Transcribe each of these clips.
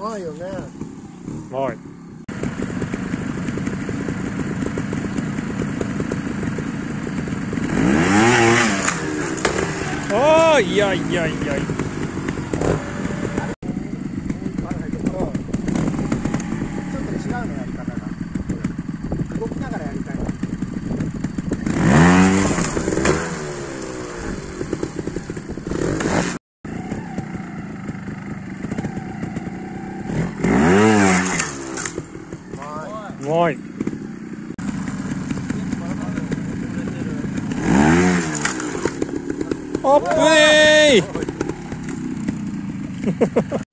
まいよねうまいああいやいやいやいや Rồi. Oppi!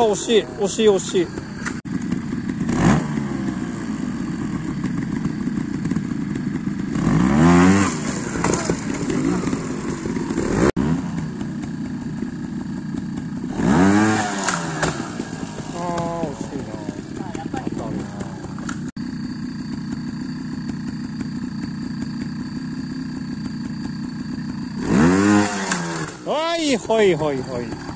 ああ惜しい惜しい惜しい。あ惜しいな。はいはいはいはい。